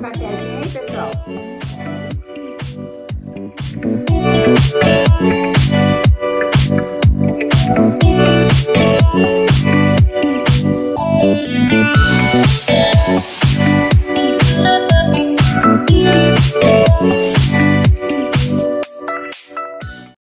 um hein, pessoal?